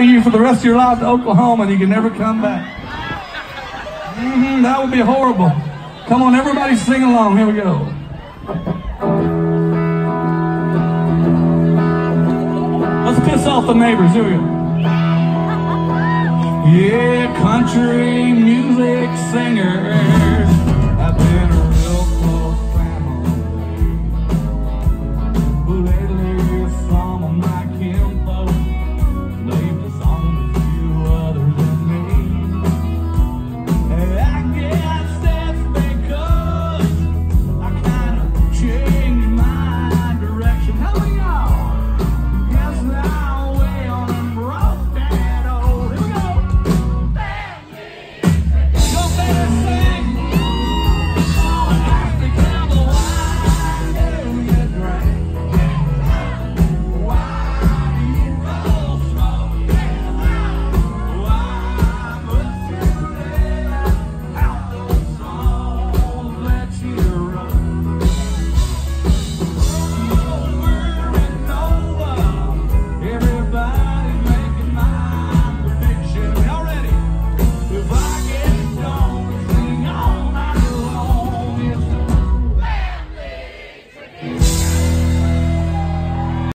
you for the rest of your life to Oklahoma and you can never come back. hmm that would be horrible. Come on, everybody sing along. Here we go. Let's piss off the neighbors. Here we go. Yeah, country music.